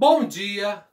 Bom dia,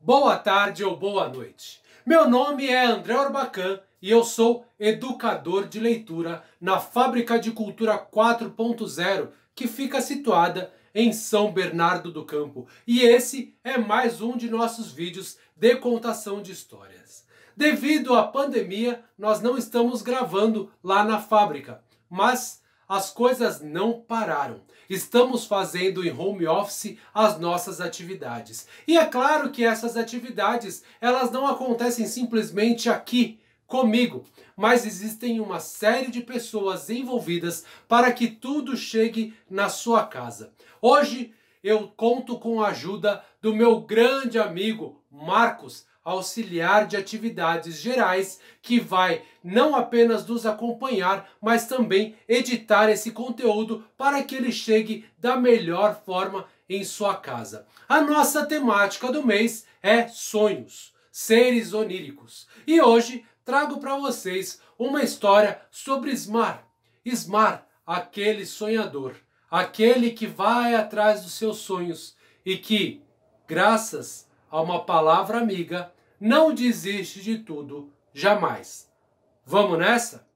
boa tarde ou boa noite. Meu nome é André Orbacan e eu sou educador de leitura na Fábrica de Cultura 4.0, que fica situada em São Bernardo do Campo. E esse é mais um de nossos vídeos de contação de histórias. Devido à pandemia, nós não estamos gravando lá na fábrica, mas as coisas não pararam. Estamos fazendo em home office as nossas atividades. E é claro que essas atividades, elas não acontecem simplesmente aqui comigo, mas existem uma série de pessoas envolvidas para que tudo chegue na sua casa. Hoje eu conto com a ajuda do meu grande amigo Marcos, auxiliar de atividades gerais, que vai não apenas nos acompanhar, mas também editar esse conteúdo para que ele chegue da melhor forma em sua casa. A nossa temática do mês é sonhos, seres oníricos. E hoje trago para vocês uma história sobre Ismar. Ismar, aquele sonhador, aquele que vai atrás dos seus sonhos e que, graças a uma palavra amiga, não desiste de tudo jamais. Vamos nessa?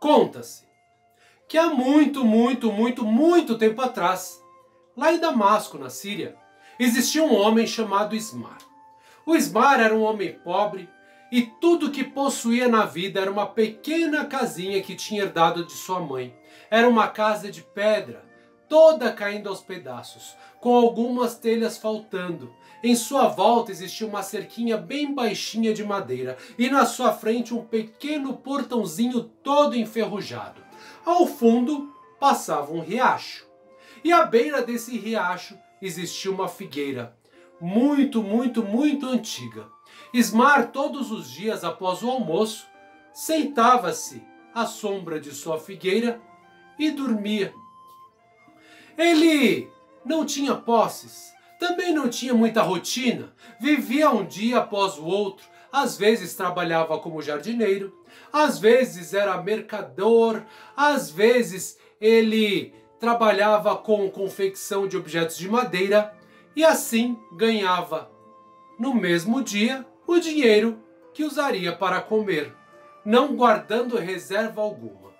Conta-se que há muito, muito, muito, muito tempo atrás, lá em Damasco, na Síria, existia um homem chamado Ismar. O Ismar era um homem pobre e tudo que possuía na vida era uma pequena casinha que tinha herdado de sua mãe. Era uma casa de pedra, toda caindo aos pedaços, com algumas telhas faltando. Em sua volta existia uma cerquinha bem baixinha de madeira e na sua frente um pequeno portãozinho todo enferrujado. Ao fundo passava um riacho. E à beira desse riacho existia uma figueira, muito, muito, muito antiga. Ismar, todos os dias após o almoço, sentava-se à sombra de sua figueira e dormia. Ele não tinha posses, também não tinha muita rotina, vivia um dia após o outro, às vezes trabalhava como jardineiro, às vezes era mercador, às vezes ele trabalhava com confecção de objetos de madeira e assim ganhava no mesmo dia o dinheiro que usaria para comer, não guardando reserva alguma.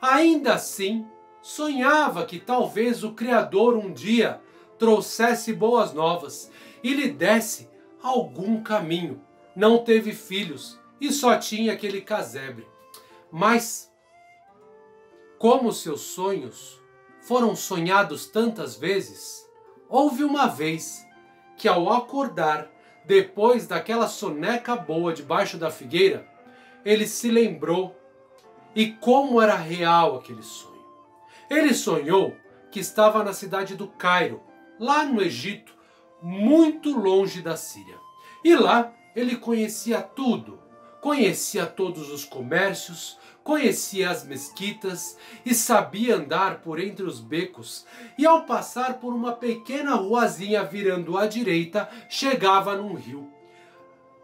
Ainda assim, sonhava que talvez o Criador um dia trouxesse boas novas e lhe desse algum caminho. Não teve filhos e só tinha aquele casebre. Mas, como seus sonhos foram sonhados tantas vezes, houve uma vez que, ao acordar, depois daquela soneca boa debaixo da figueira, ele se lembrou e como era real aquele sonho. Ele sonhou que estava na cidade do Cairo, lá no Egito, muito longe da Síria. E lá ele conhecia tudo, conhecia todos os comércios, conhecia as mesquitas e sabia andar por entre os becos. E ao passar por uma pequena ruazinha virando à direita, chegava num rio.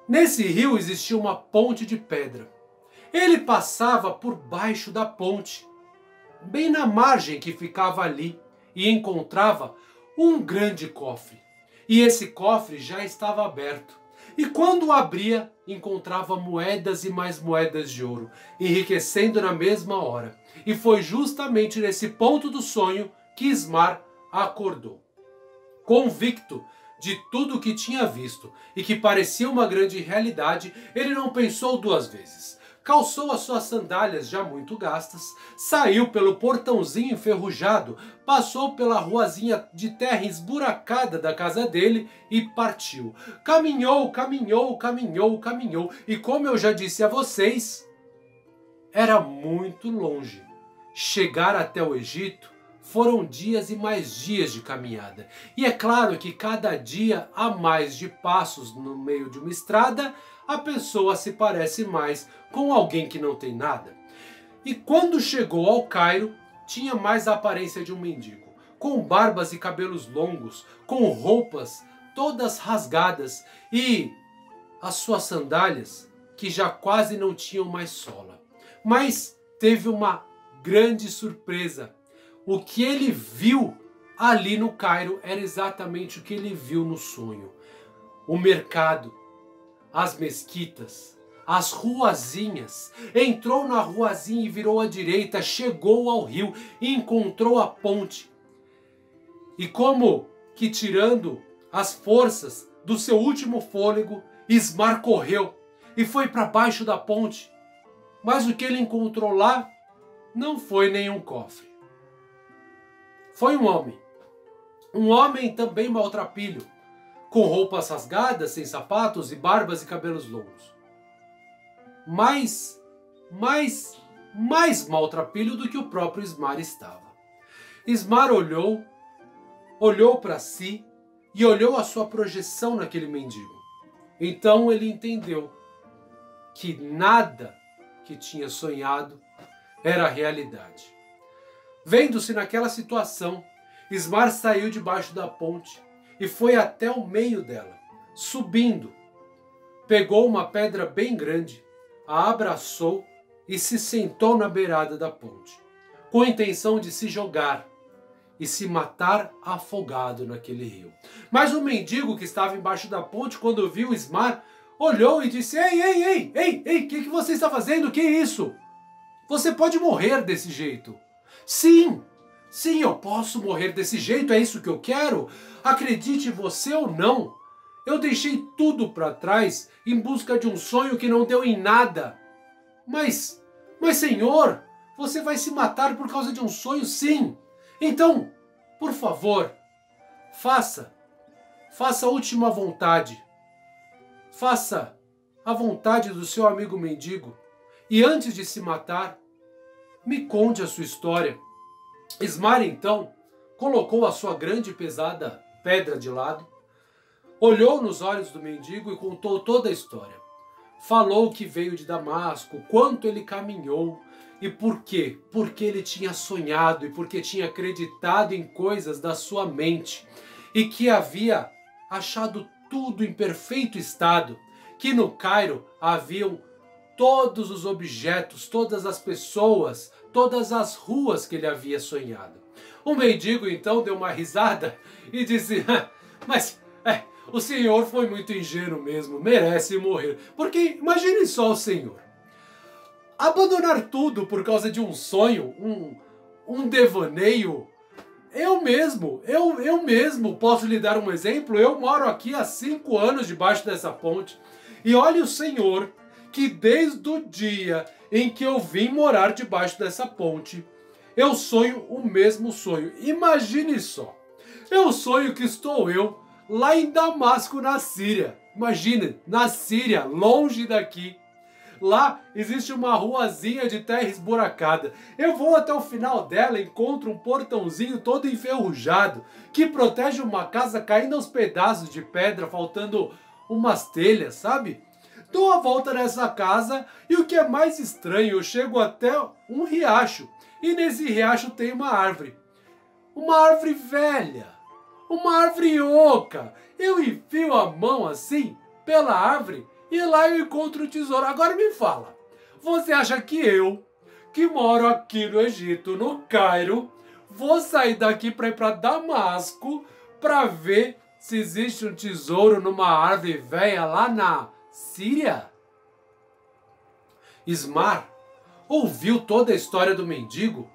Nesse rio existia uma ponte de pedra. Ele passava por baixo da ponte bem na margem que ficava ali, e encontrava um grande cofre. E esse cofre já estava aberto. E quando o abria, encontrava moedas e mais moedas de ouro, enriquecendo na mesma hora. E foi justamente nesse ponto do sonho que Ismar acordou. Convicto de tudo o que tinha visto e que parecia uma grande realidade, ele não pensou duas vezes. Calçou as suas sandálias já muito gastas, saiu pelo portãozinho enferrujado, passou pela ruazinha de terra esburacada da casa dele e partiu. Caminhou, caminhou, caminhou, caminhou, e como eu já disse a vocês, era muito longe. Chegar até o Egito foram dias e mais dias de caminhada. E é claro que cada dia a mais de passos no meio de uma estrada, a pessoa se parece mais com alguém que não tem nada. E quando chegou ao Cairo, tinha mais a aparência de um mendigo, com barbas e cabelos longos, com roupas todas rasgadas e as suas sandálias que já quase não tinham mais sola. Mas teve uma grande surpresa. O que ele viu ali no Cairo era exatamente o que ele viu no sonho. O mercado, as mesquitas, as ruazinhas. Entrou na ruazinha e virou à direita, chegou ao rio encontrou a ponte. E como que tirando as forças do seu último fôlego, Ismar correu e foi para baixo da ponte. Mas o que ele encontrou lá não foi nenhum cofre. Foi um homem. Um homem também maltrapilho, com roupas rasgadas, sem sapatos e barbas e cabelos longos. Mais, mais, mais maltrapilho do que o próprio Ismar estava. Ismar olhou, olhou para si e olhou a sua projeção naquele mendigo. Então ele entendeu que nada que tinha sonhado era realidade. Vendo-se naquela situação, Ismar saiu debaixo da ponte e foi até o meio dela, subindo. Pegou uma pedra bem grande, a abraçou e se sentou na beirada da ponte, com a intenção de se jogar e se matar afogado naquele rio. Mas o mendigo que estava embaixo da ponte, quando viu Ismar, olhou e disse: Ei, ei, ei, ei, ei, o que, que você está fazendo? Que isso? Você pode morrer desse jeito. Sim, sim, eu posso morrer desse jeito, é isso que eu quero. Acredite você ou não, eu deixei tudo para trás em busca de um sonho que não deu em nada. Mas, mas Senhor, você vai se matar por causa de um sonho, sim. Então, por favor, faça, faça a última vontade. Faça a vontade do seu amigo mendigo. E antes de se matar, me conte a sua história. Ismar, então, colocou a sua grande e pesada pedra de lado, olhou nos olhos do mendigo e contou toda a história. Falou que veio de Damasco, quanto ele caminhou e por quê? Porque ele tinha sonhado e porque tinha acreditado em coisas da sua mente e que havia achado tudo em perfeito estado, que no Cairo haviam todos os objetos, todas as pessoas, todas as ruas que ele havia sonhado. O mendigo então deu uma risada e disse: Mas é, o senhor foi muito ingênuo mesmo, merece morrer. Porque imagine só o senhor abandonar tudo por causa de um sonho, um, um devaneio. Eu mesmo, eu, eu mesmo posso lhe dar um exemplo. Eu moro aqui há cinco anos debaixo dessa ponte. E olhe o Senhor que desde o dia em que eu vim morar debaixo dessa ponte, eu sonho o mesmo sonho. Imagine só. Eu sonho que estou eu lá em Damasco, na Síria. Imagine, na Síria, longe daqui. Lá existe uma ruazinha de terra esburacada. Eu vou até o final dela encontro um portãozinho todo enferrujado que protege uma casa caindo aos pedaços de pedra, faltando umas telhas, sabe? Dou a volta nessa casa e o que é mais estranho, eu chego até um riacho e nesse riacho tem uma árvore. Uma árvore velha, uma árvore oca. Eu enfio a mão assim pela árvore e lá eu encontro o tesouro. Agora me fala, você acha que eu, que moro aqui no Egito, no Cairo, vou sair daqui para ir para Damasco para ver se existe um tesouro numa árvore velha lá na Síria? Ismar ouviu toda a história do mendigo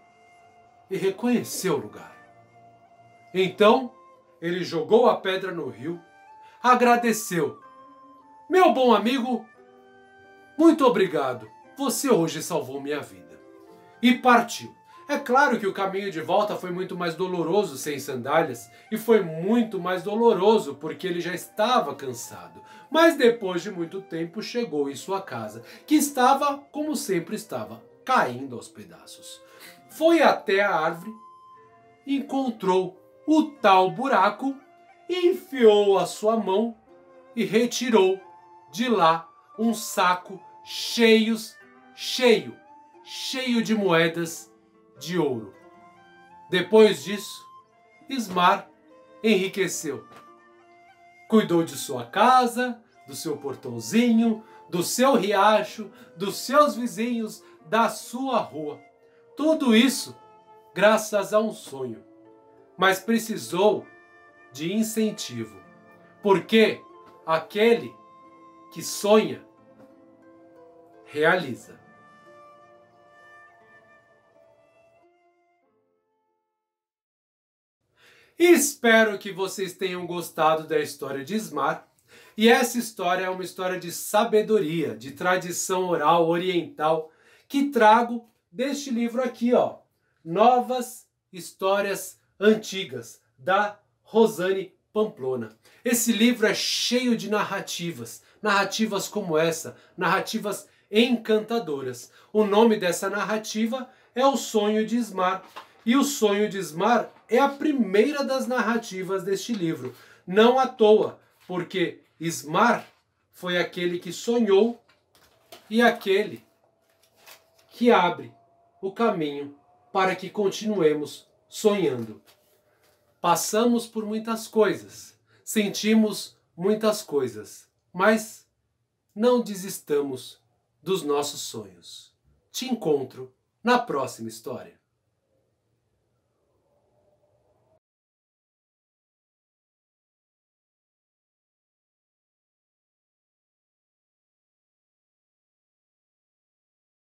e reconheceu o lugar. Então ele jogou a pedra no rio agradeceu. Meu bom amigo, muito obrigado. Você hoje salvou minha vida. E partiu. É claro que o caminho de volta foi muito mais doloroso sem sandálias e foi muito mais doloroso porque ele já estava cansado. Mas depois de muito tempo chegou em sua casa, que estava como sempre estava, caindo aos pedaços. Foi até a árvore, encontrou o tal buraco, enfiou a sua mão e retirou de lá um saco cheios, cheio, cheio de moedas de ouro. Depois disso, Ismar enriqueceu. Cuidou de sua casa, do seu portãozinho, do seu riacho, dos seus vizinhos, da sua rua. Tudo isso graças a um sonho. Mas precisou de incentivo. Porque aquele que sonha realiza. Espero que vocês tenham gostado da história de Smar. E essa história é uma história de sabedoria, de tradição oral oriental, que trago deste livro aqui, ó, Novas Histórias Antigas, da Rosane Pamplona. Esse livro é cheio de narrativas, narrativas como essa, narrativas encantadoras. O nome dessa narrativa é O Sonho de Ismar, e o sonho de Ismar é a primeira das narrativas deste livro. Não à toa, porque Ismar foi aquele que sonhou e aquele que abre o caminho para que continuemos sonhando. Passamos por muitas coisas, sentimos muitas coisas, mas não desistamos dos nossos sonhos. Te encontro na próxima história.